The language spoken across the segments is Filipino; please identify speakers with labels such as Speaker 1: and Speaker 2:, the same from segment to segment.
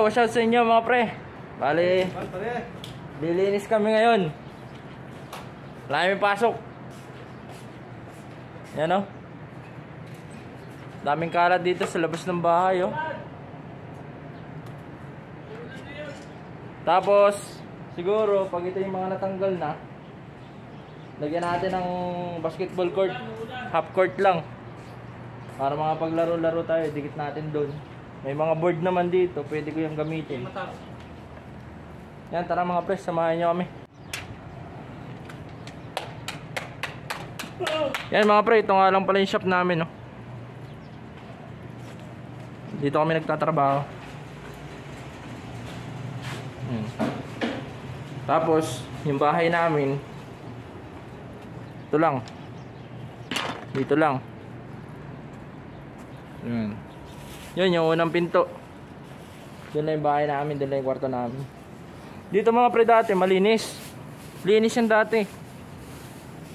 Speaker 1: yo, what's up sa inyo mga pre? Bali, lilinis kami ngayon. Wala kami pasok. Yan o. Daming kalat dito sa labas ng bahay oh. Tapos, siguro, pag ito yung mga natanggal na, lagyan natin ng basketball court. Half court lang. Para mga paglaro-laro tayo, dikit natin doon. May mga board naman dito, pwede ko yung gamitin. Yan, tara mga pre, samahan nyo kami. Yan mga pre, ito nga lang pala yung shop namin, no. Dito kami nagtatrabaho. Hmm. Tapos, yung bahay namin, ito lang. Dito lang. Yan. Yun, yung unang pinto. Doon lang yung bahay namin, doon lang yung kwarto namin. Dito mga pre dati, malinis. Linis yan dati.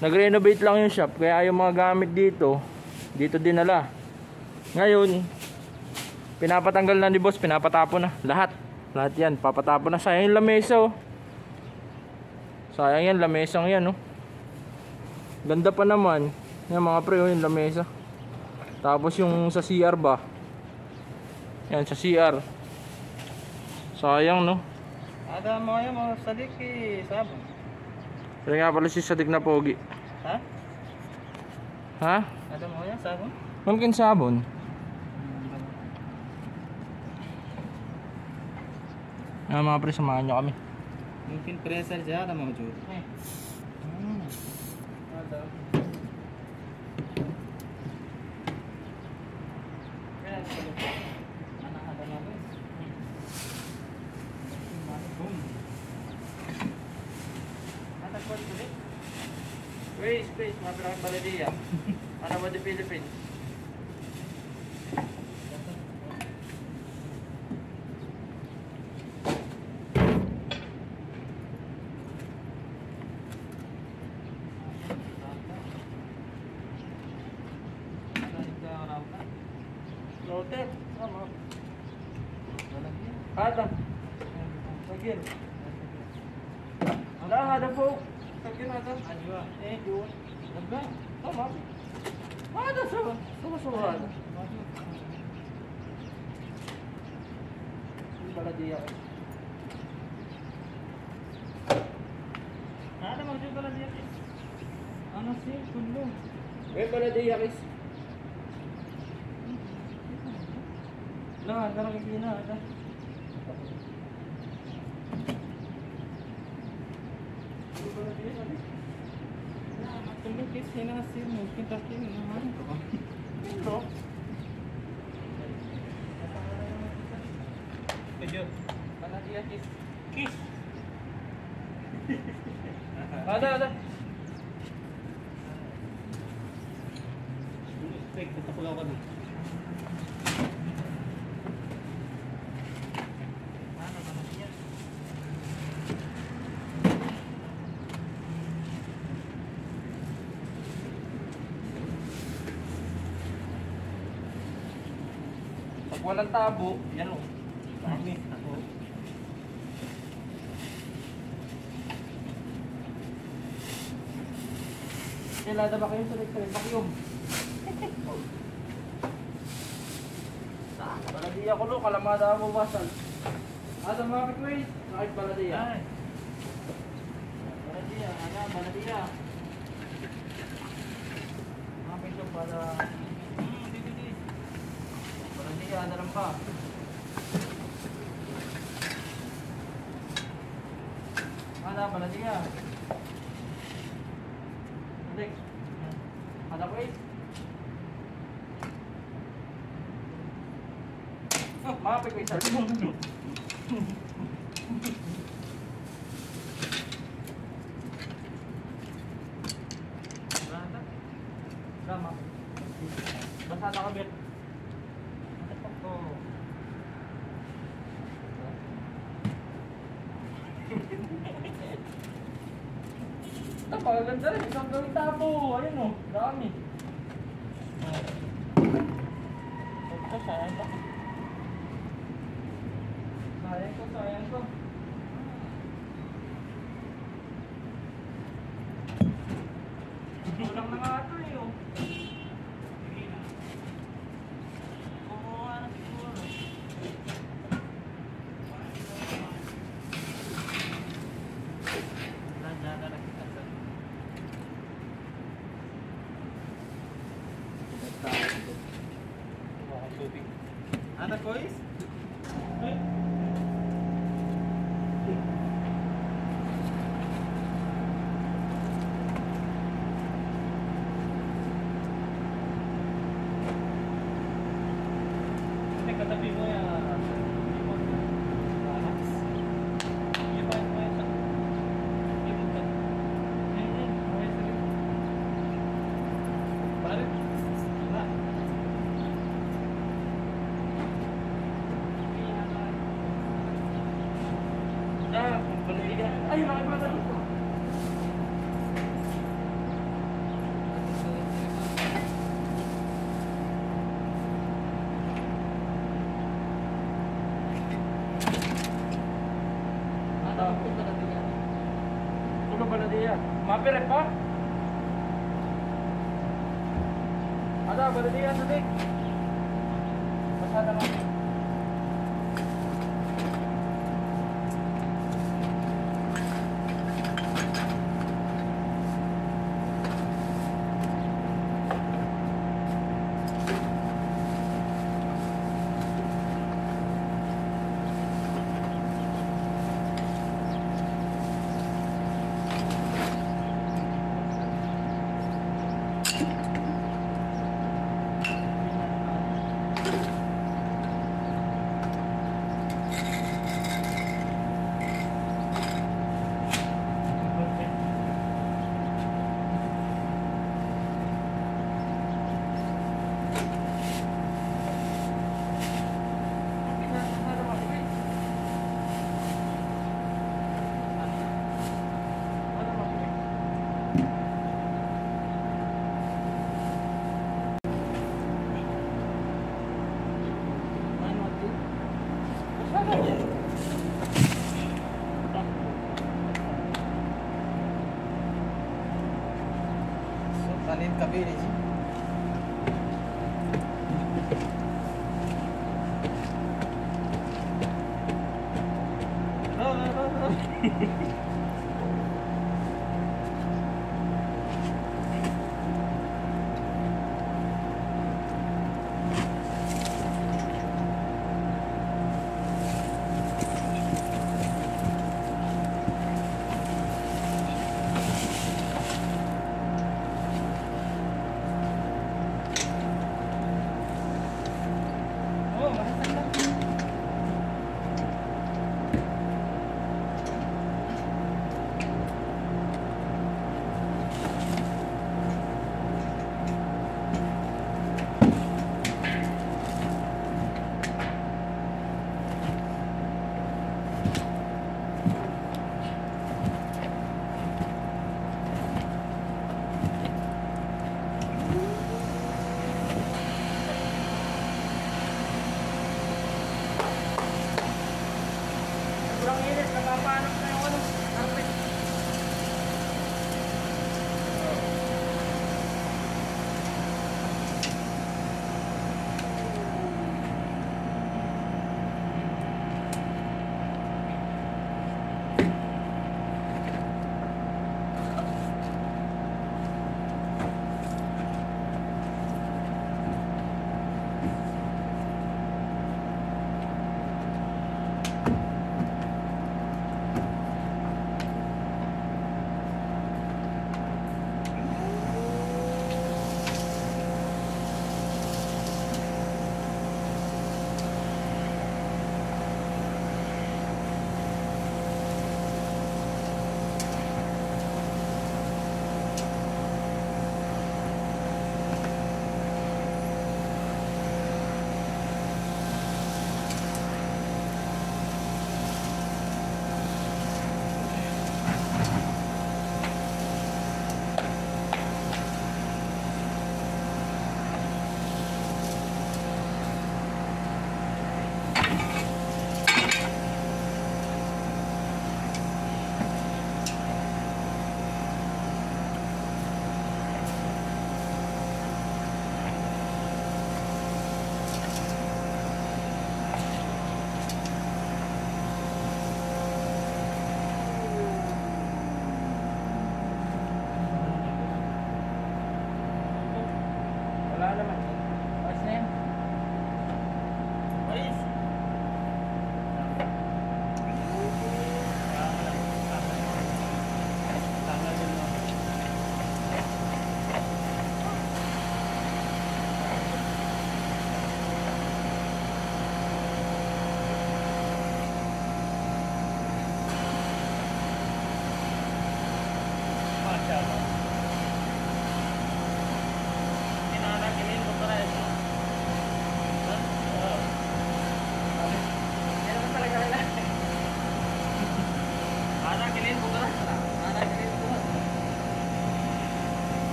Speaker 1: Nag-renovate lang yung shop, kaya yung mga gamit dito, dito dinala. Ngayon, pinapatanggal na ni boss, pinapatapo na. Lahat. Lahat yan, papatapo na. Sayang yung lamesa oh. Sayang yan, lamesang yan oh. Ganda pa naman. Yan mga pre, oh, yung lamesa. Tapos yung sa CR ba? Yan, sa CR. Sayang, no?
Speaker 2: Ada mo yan mo, sadik si Sabon.
Speaker 1: Pero nga pala si sadik na pogi.
Speaker 2: Ha?
Speaker 1: Ha?
Speaker 2: Ada mo yan, Sabon?
Speaker 1: Malkin Sabon. Ah, mga pre, samahan nyo kami.
Speaker 2: Mungkin presser dyan, mga juro. Eh.
Speaker 1: Space, mabilang baladiya. ano ba di Philippines?
Speaker 2: الباب
Speaker 1: طبعا هذا. سبب سبب سبب هذا؟ البلدية.
Speaker 2: هذا موجود بلدية أنا سير كله. وين
Speaker 1: بلدية يا لا
Speaker 2: هذا رقم هذا. Kina ada kullu kis hina sih mungkin tapi naman
Speaker 1: Ito.
Speaker 2: Tujuh. Mana dia kis?
Speaker 1: Kiss. ada, ada.
Speaker 2: Baik,
Speaker 1: Pag walang tabo, yan o.
Speaker 2: Kami ako.
Speaker 1: Kailangan ba kayo sa electric vacuum? Baladiya ko lo, kalamada ako basal. Ada mga kikwis, nakit baladiya.
Speaker 2: Ay. Baladia, ada baladia. Mga pinto para.
Speaker 1: Baladiya, ada pa. Ada baladiya. Adik, ada kwis. Oh, mga kikwis.
Speaker 2: Berapa?
Speaker 1: Napakaganda rin. Isang gawing tabo. Ayun o. Dami.
Speaker 2: Ito sayang ba?
Speaker 1: Sayang ko, sayang ko. Kulang na nga ito eh, oh. Kumuha na siguro. Nandiyan na kita sa...
Speaker 2: Anak ko is? Hindi, katabi mo yan. Hindi mo. Relax. Hindi pa mo yan. Hindi mo ka. Ayun, ayun. Ayun, sige. Balik. Wala.
Speaker 1: Ah, balikan. Ay, nakibata dito. Ano po ba dia? Ano ba dia? Mapire pa? Ada ba dia tadi? Pasada mo.
Speaker 2: Salin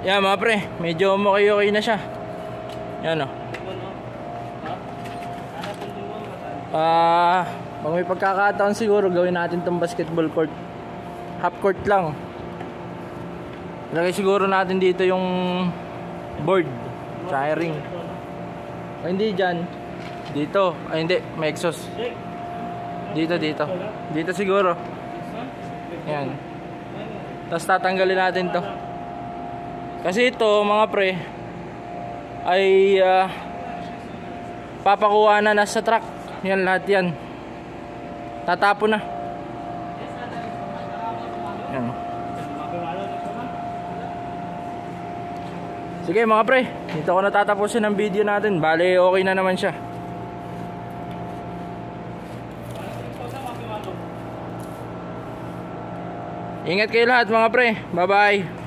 Speaker 1: Yan mga pre, medyo okay-okay na siya. Yan o. Ah, pag may pagkakataon siguro gawin natin tong basketball court. Half court lang. Lagay siguro natin dito yung board. Tsaka ring. Ay, hindi dyan. Dito. Ay hindi, may exhaust. Dito, dito. Dito siguro. Yan. Tapos tatanggalin natin to. Kasi ito mga pre ay ah, papakuha na nasa truck. Yan lahat yan. Tatapon na. Yan. Sige mga pre, dito ko natatapusin ang video natin. Bale, okay na naman siya. Ingat kayo lahat mga pre. Bye-bye.